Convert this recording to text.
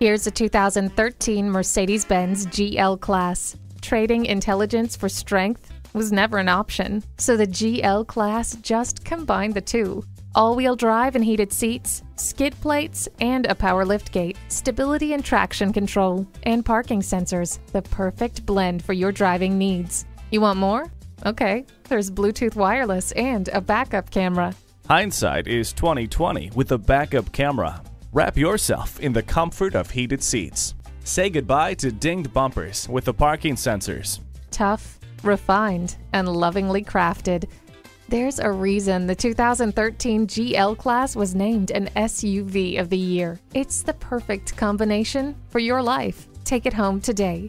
Here's a 2013 Mercedes Benz GL Class. Trading intelligence for strength was never an option, so the GL Class just combined the two. All wheel drive and heated seats, skid plates, and a power liftgate, stability and traction control, and parking sensors. The perfect blend for your driving needs. You want more? Okay, there's Bluetooth wireless and a backup camera. Hindsight is 2020 with a backup camera. Wrap yourself in the comfort of heated seats. Say goodbye to dinged bumpers with the parking sensors. Tough, refined, and lovingly crafted. There's a reason the 2013 GL Class was named an SUV of the year. It's the perfect combination for your life. Take it home today.